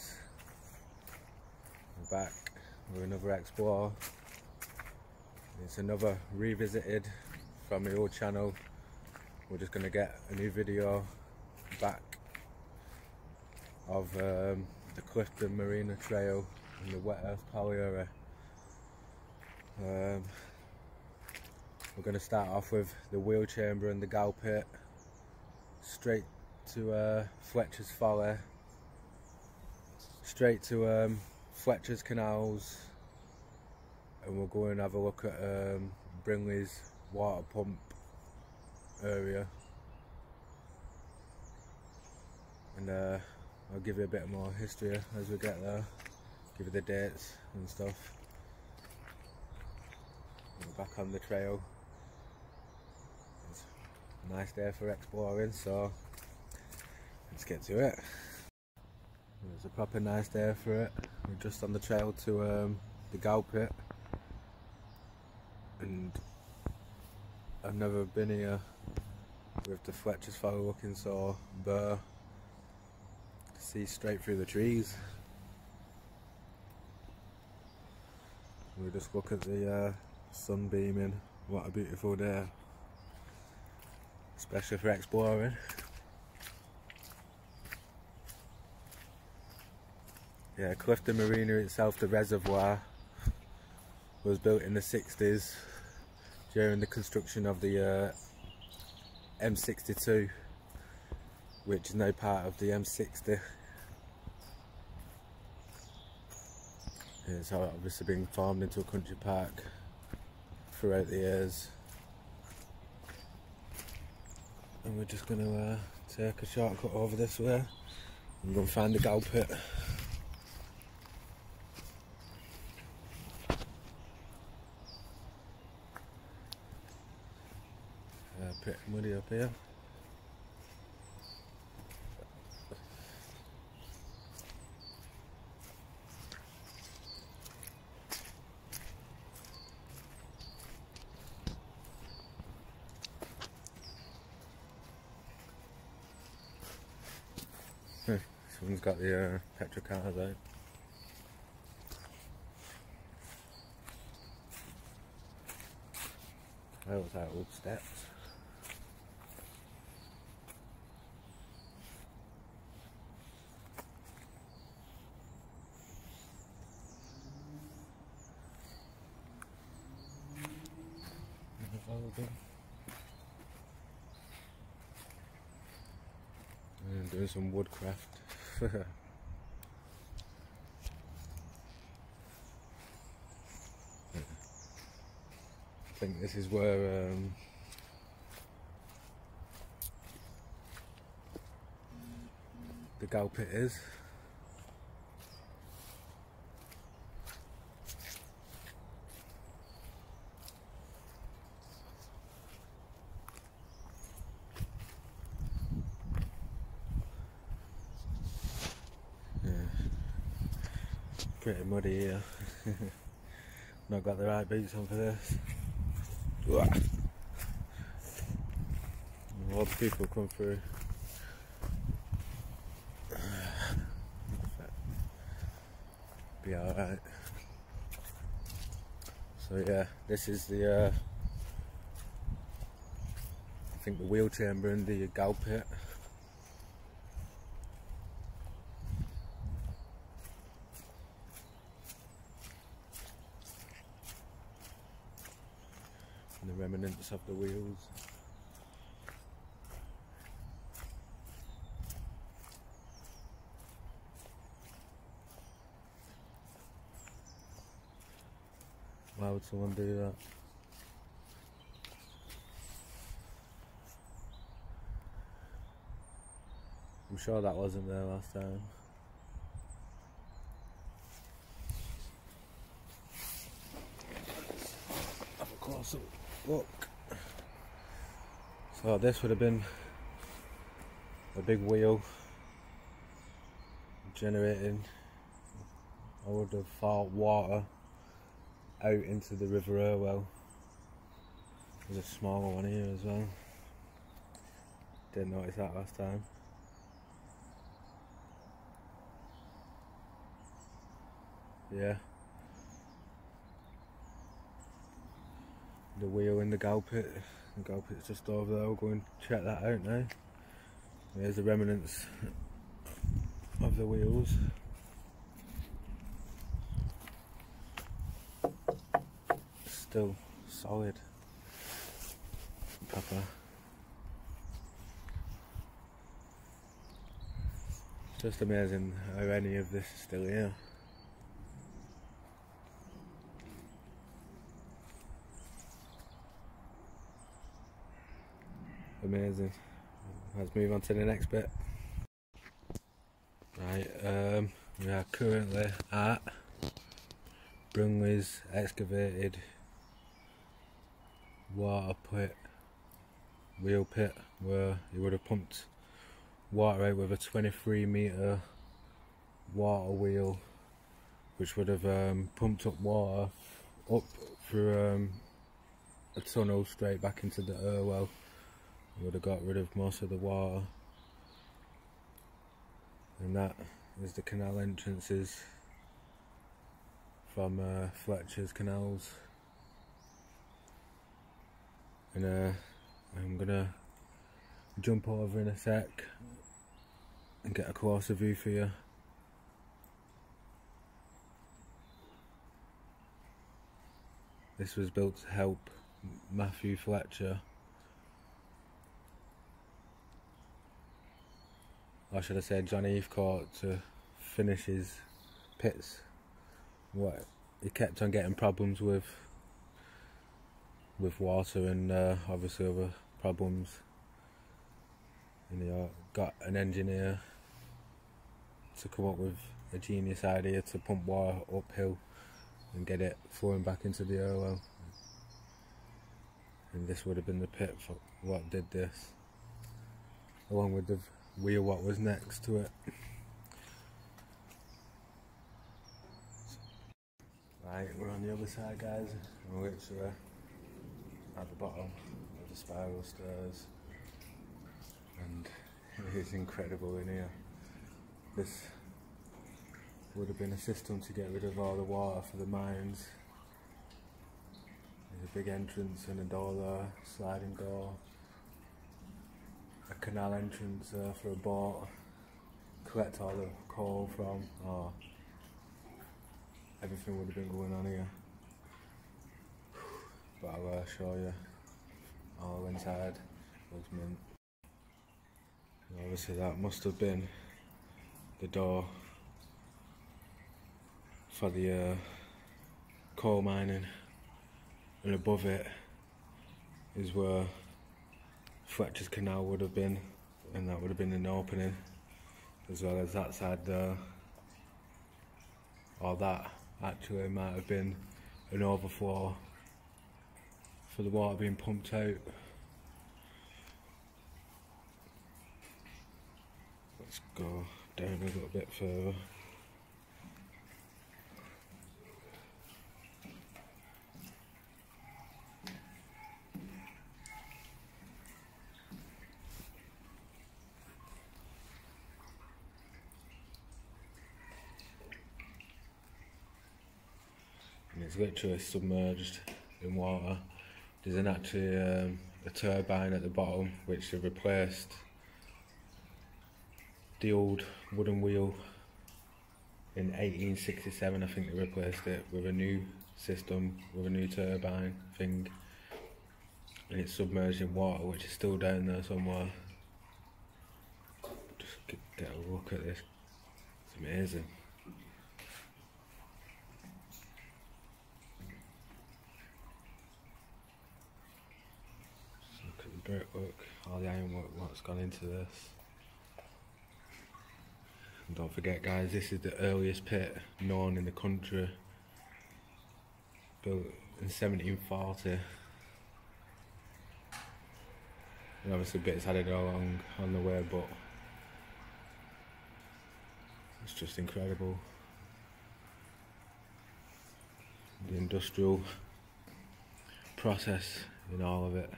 followers. We're back with another explore. It's another revisited from the old channel. We're just going to get a new video back of um, the Clifton Marina Trail and the Wet Earth Power um, we're going to start off with the wheel chamber and the gal pit straight to uh, Fletcher's Folly straight to um, Fletcher's Canals and we'll go and have a look at um, water pump area. And uh, I'll give you a bit more history as we get there give you the dates and stuff. We're back on the trail. It's a nice day for exploring so let's get to it it's a proper nice day for it. We're just on the trail to um, the Gal Pit. And I've never been here with the Fletcher's Folly looking so bare see straight through the trees. We just look at the uh, sun beaming. What a beautiful day. Especially for exploring yeah Clifton Marina itself the reservoir was built in the 60s during the construction of the uh, M62 which is now part of the M60 it's obviously been farmed into a country park throughout the years. And we're just going to uh, take a shortcut over this way. And go find the gal pit uh, pretty muddy up here Someone's got the uh, petrol cars out. That was our old steps. And doing some woodcraft. I think this is where um, the gal pit is. pretty muddy here. Not got the right boots on for this. Lots of people come through. Be alright. So yeah, this is the uh, I think the wheel chamber and the gal pit. And the remnants of the wheels. Why would someone do that? I'm sure that wasn't there last time. Have a closer look. So this would have been a big wheel generating I would have thought water out into the River Irwell. There's a smaller one here as well. Didn't notice that last time. yeah. The wheel in the gal pit. The gal pit's just over there. We'll go and check that out now. There's the remnants of the wheels. Still solid. Proper. Just amazing how any of this is still here. Amazing. Let's move on to the next bit. Right, um, we are currently at Brindley's excavated water pit, wheel pit, where he would have pumped water out with a 23 metre water wheel, which would have um, pumped up water up through um, a tunnel straight back into the Irwell would have got rid of most of the water. And that is the canal entrances from uh, Fletcher's canals. And uh, I'm gonna jump over in a sec and get a closer view for you. This was built to help Matthew Fletcher or should I say John Heathcote to finish his pits. What he kept on getting problems with with water and uh, obviously other problems. And he uh, got an engineer to come up with a genius idea to pump water uphill and get it flowing back into the Irwell. And this would have been the pit for what did this, along with the wheel what was next to it. Right, we're on the other side guys, we're literally at the bottom of the spiral stairs and it is incredible in here. This would have been a system to get rid of all the water for the mines. There's a big entrance and a door there, sliding door a canal entrance uh, for a boat, collect all the coal from, oh, everything would have been going on here. But I'll uh, show you all inside was mint. And obviously that must have been the door for the uh, coal mining and above it is where Fletcher's Canal would have been, and that would have been an opening, as well as that side there. Or that actually might have been an overflow for the water being pumped out. Let's go down a little bit further. it's literally submerged in water. There's an actually um, a turbine at the bottom which have replaced the old wooden wheel in 1867 I think they replaced it with a new system with a new turbine thing. And it's submerged in water which is still down there somewhere. Just get, get a look at this. It's amazing brickwork, all the ironwork what's gone into this. And don't forget guys, this is the earliest pit known in the country. Built in 1740. And obviously bits added along on the way but it's just incredible. The industrial process in all of it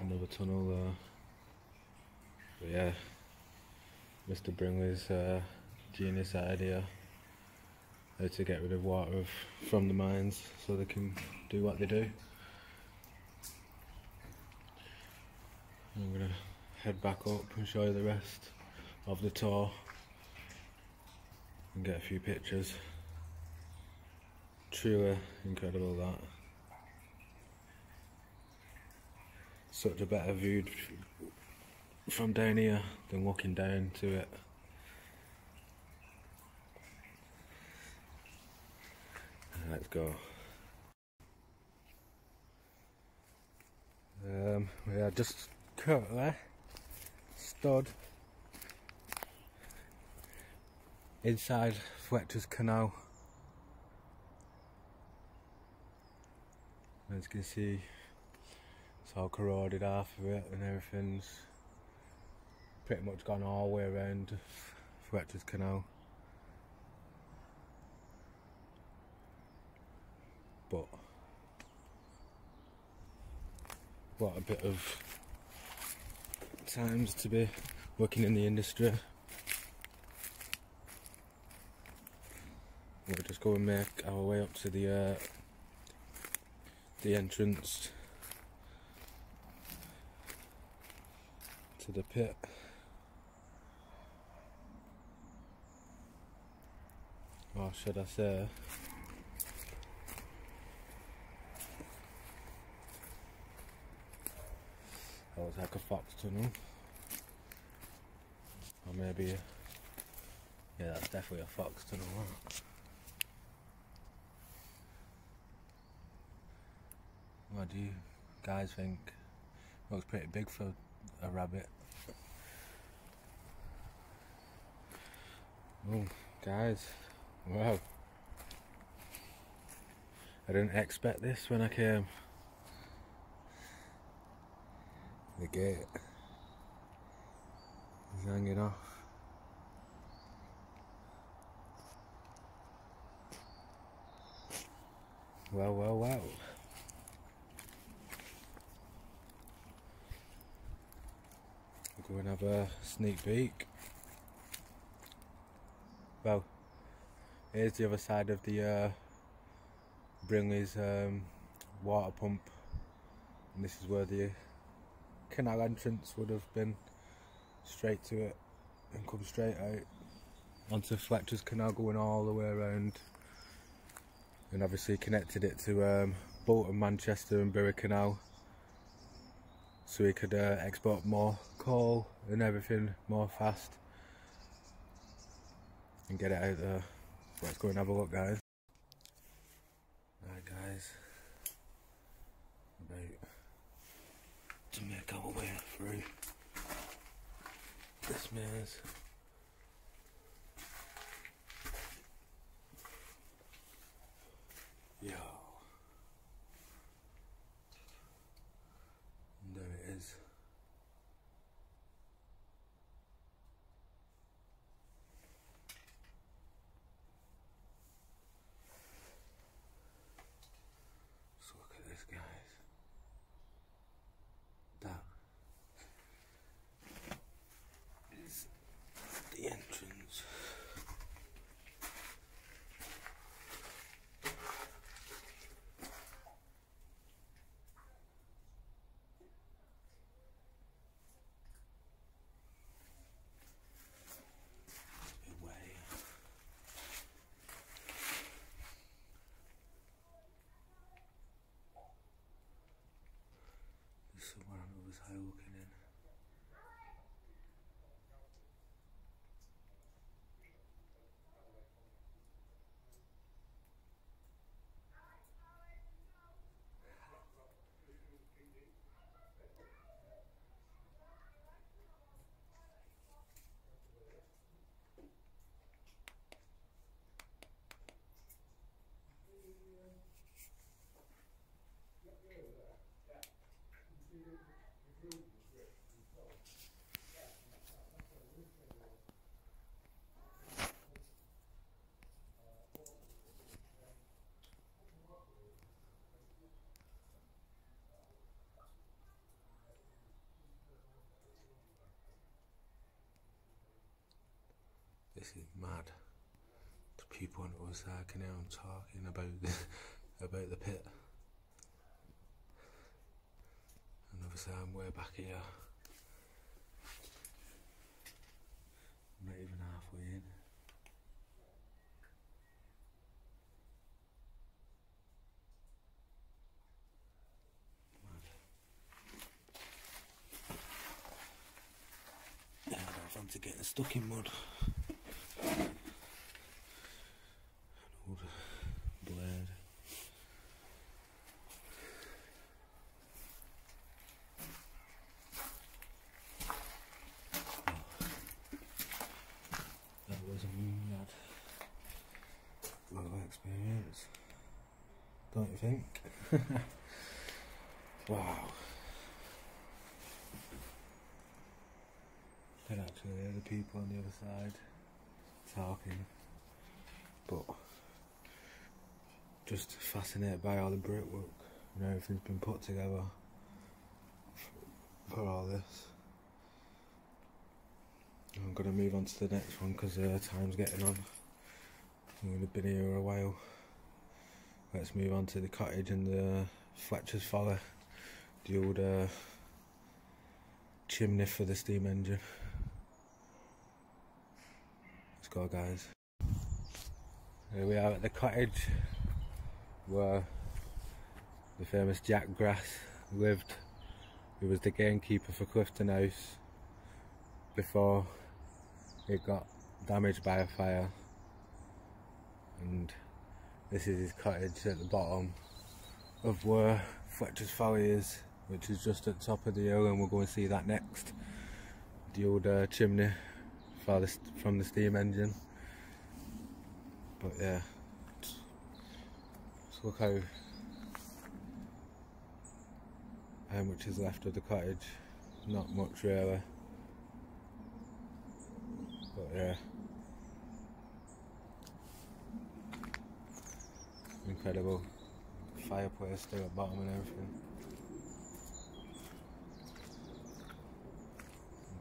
another tunnel there. But yeah, Mr. Brindley's uh, genius idea how to get rid of water from the mines so they can do what they do. I'm gonna head back up and show you the rest of the tour and get a few pictures. Truly incredible that. Such a better view from down here than walking down to it. Let's go. Um, we are just currently stood inside Fletcher's Canal. As you can see, it's all corroded half of it and everything's pretty much gone all the way around Fletcher's Canal. But what a bit of times to be working in the industry. We'll just go and make our way up to the uh, the entrance to the pit. Or should I say that was like a fox tunnel. Or maybe yeah that's definitely a fox tunnel. What do you guys think? Looks pretty big for a rabbit. Oh, guys, wow. I didn't expect this when I came. The gate is hanging off. Well, well, well. We'll go and have a sneak peek. Well, here's the other side of the uh, Brindley's um, water pump. And this is where the canal entrance would have been straight to it and come straight out onto Fletcher's Canal going all the way around and obviously connected it to um, Bolton, Manchester and Bury Canal so we could uh, export more coal and everything more fast and get it out there. Let's go and have a look guys. Right guys, about to make our way through this maze. Yo. This is mad. The people on the other side can hear them talking about the, about the pit. And obviously I'm way back here. I'm not even halfway in. Mad. Yeah, I don't getting stuck in mud. An old blade. That was a mad little experience. Don't you think? wow. Can actually hear the people on the other side talking. But just fascinated by all the brickwork and everything's been put together for all this. I'm gonna move on to the next one because uh, time's getting on. We've been here a while. Let's move on to the cottage and the Fletcher's Folly, the old uh, chimney for the steam engine. Let's go, guys. Here we are at the cottage where the famous Jack Grass lived. He was the gamekeeper for Clifton House before it got damaged by a fire. And this is his cottage at the bottom of where Fletcher's Folly is, which is just at the top of the hill, and we'll go and see that next. The old uh, chimney for the, from the steam engine. But yeah, look um, how how much is left of the cottage. Not much really. But yeah. Incredible fireplace still at bottom and everything.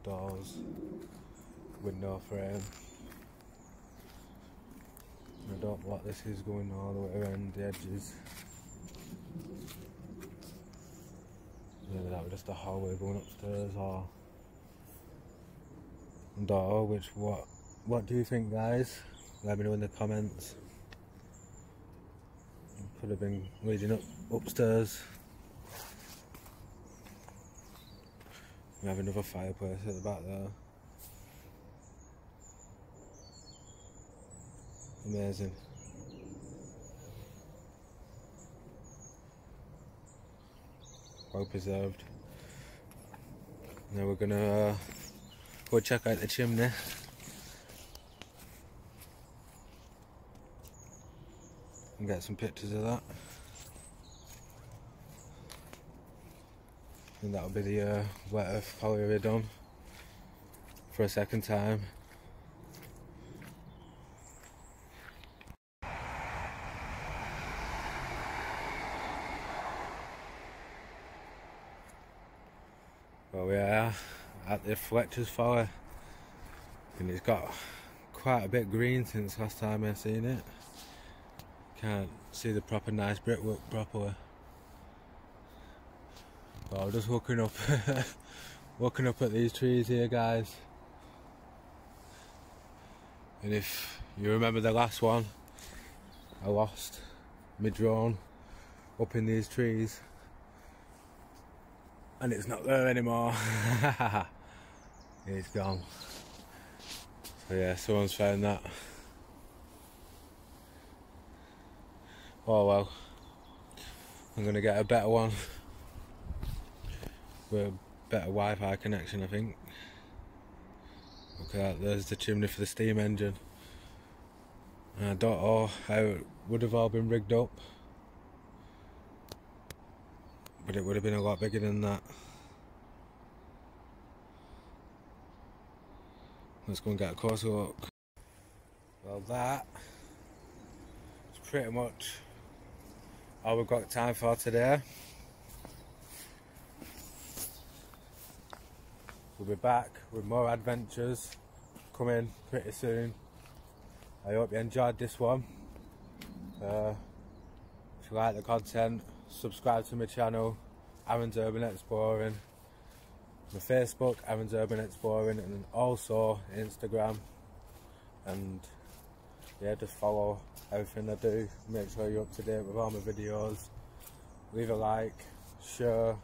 Doors, window frame. I don't know what this is going all the way around the edges. Maybe that was just a hallway going upstairs or door, oh, which what what do you think guys? Let me know in the comments. Could have been leading up upstairs. We have another fireplace at the back there. Amazing. Well preserved. Now we're gonna uh, go check out the chimney. And get some pictures of that. And that'll be the uh, wet earth collier done for a second time. Well, we are at the Fletcher's Folly, and it's got quite a bit green since last time I seen it. Can't see the proper nice brickwork properly. But I'm just looking up, looking up at these trees here, guys. And if you remember the last one, I lost my drone up in these trees and it's not there anymore. it's gone. So yeah, someone's found that. Oh well, I'm gonna get a better one with a better Wi-Fi connection, I think. Look at that, there's the chimney for the steam engine. And I don't know how it would have all been rigged up. But it would have been a lot bigger than that. Let's go and get a look. Well that is pretty much all we've got time for today. We'll be back with more adventures coming pretty soon. I hope you enjoyed this one. Uh, if you like the content, subscribe to my channel, Aaron's Urban Exploring. My Facebook, Aaron's Urban Exploring, and also Instagram. And yeah, just follow everything I do. Make sure you're up to date with all my videos. Leave a like, share,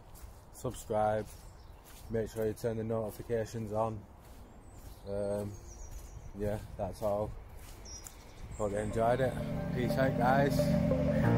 subscribe. Make sure you turn the notifications on. Um, yeah, that's all. Hope you enjoyed it. Peace out, guys.